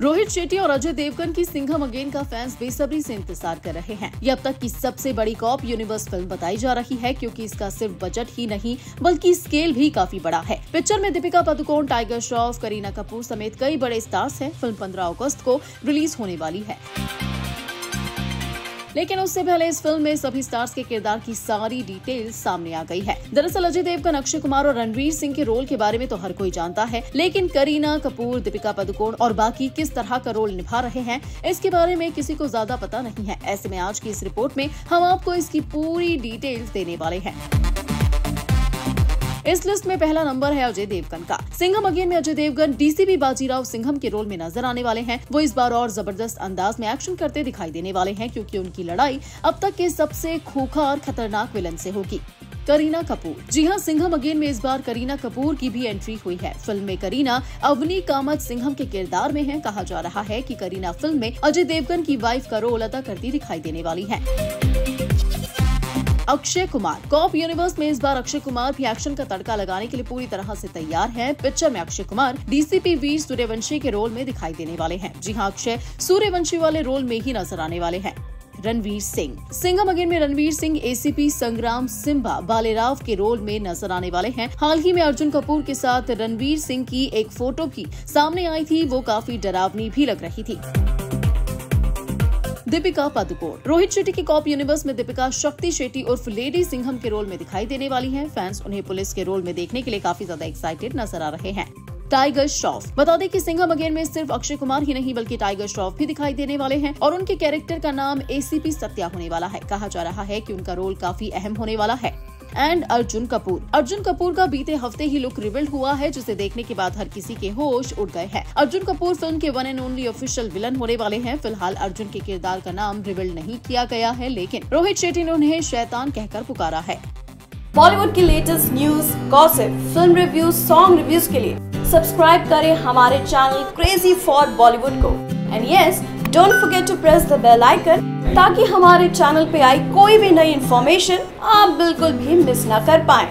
रोहित शेट्टी और अजय देवगन की सिंघम अगेन का फैंस बेसब्री से इंतज़ार कर रहे हैं। ये अब तक की सबसे बड़ी कॉप यूनिवर्स फ़िल्म बताई जा रही है, क्योंकि इसका सिर्फ़ बजट ही नहीं, बल्कि स्केल भी काफ़ी बड़ा है। पिक्चर में दीपिका पादुकोण टाइगर श्रॉफ करीना कपूर समेत कई बड़े स्टार्स हैं। फ़िल्म 15 अगस्त को रिलीज़ होने वाली है। लेकिन उससे पहले इस फ़िल्म में सभी स्टार्स के किरदार की सारी डिटेल सामने आ गई है। दरअसल अजय देवगन, अक्षय कुमार और रणवीर सिंह के रोल के बारे में तो हर कोई जानता है, लेकिन करीना कपूर, दीपिका पादुकोण और बाकी किस तरह का रोल निभा रहे हैं, इसके बारे में किसी को ज़्यादा पता नहीं है। ऐसे में आज की इस रिपोर्ट में हम आपको इसकी पूरी डिटेल्स देने वाले हैं। इस लिस्ट में पहला नंबर है अजय देवगन का। सिंघम अगेन में अजय देवगन डीसीपी बाजीराव सिंघम के रोल में नज़र आने वाले हैं। वो इस बार और ज़बरदस्त अंदाज में एक्शन करते दिखाई देने वाले हैं, क्योंकि उनकी लड़ाई अब तक के सबसे खोखा और खतरनाक विलन से होगी। करीना कपूर। जी हाँ सिंघम अगेन में इस बार करीना कपूर की भी एंट्री हुई है। फ़िल्म में करीना अवनी कामत सिंघम के किरदार में है। कहा जा रहा है कि करीना फ़िल्म में अजय देवगन की वाइफ का रोल अदा करती दिखाई देने वाली है। अक्षय कुमार। कॉप यूनिवर्स में इस बार अक्षय कुमार भी एक्शन का तड़का लगाने के लिए पूरी तरह से तैयार हैं। पिक्चर में अक्षय कुमार डीसीपी वीर सूर्यवंशी के रोल में दिखाई देने वाले हैं। जी हाँ अक्षय सूर्यवंशी वाले रोल में ही नज़र आने वाले हैं। रणवीर सिंह। सिंघम अगेन में रणवीर सिंह एसीपी संग्राम, सिम्बा, बालेराव के रोल में नज़र आने वाले हैं। हाल ही में अर्जुन कपूर के साथ रणवीर सिंह की एक फ़ोटो की सामने आई थी, वो काफ़ी डरावनी भी लग रही थी। दीपिका पादुकोण। रोहित शेट्टी की कॉप यूनिवर्स में दीपिका शक्ति शेट्टी उर्फ़ लेडी सिंघम के रोल में दिखाई देने वाली है। फैंस उन्हें पुलिस के रोल में देखने के लिए काफ़ी ज़्यादा एक्साइटेड नज़र आ रहे हैं। टाइगर श्रॉफ बता दें कि सिंघम अगेन में सिर्फ़ अक्षय कुमार ही नहीं, बल्कि टाइगर श्रॉफ भी दिखाई देने वाले हैं और उनके कैरेक्टर का नाम एसीपी सत्या होने वाला है। कहा जा रहा है कि उनका रोल काफ़ी अहम होने वाला है। एंड अर्जुन कपूर। अर्जुन कपूर का बीते हफ़्ते ही लुक रिविल्ड हुआ है, जिसे देखने के बाद हर किसी के होश उड़ गए हैं। अर्जुन कपूर फ़िल्म के one and only official villain होने वाले हैं। फ़िलहाल अर्जुन के किरदार का नाम रिविल्ड नहीं किया गया है, लेकिन रोहित शेट्टी ने उन्हें शैतान कहकर पुकारा है। बॉलीवुड की latest news gossip film reviews song reviews के लिए सब्सक्राइब करें हमारे चैनल क्रेजी फॉर बॉलीवुड को। And yes don't forget to press the bell icon ताकि हमारे चैनल पे आई कोई भी नई इन्फॉर्मेशन आप बिल्कुल भी मिस ना कर पाए।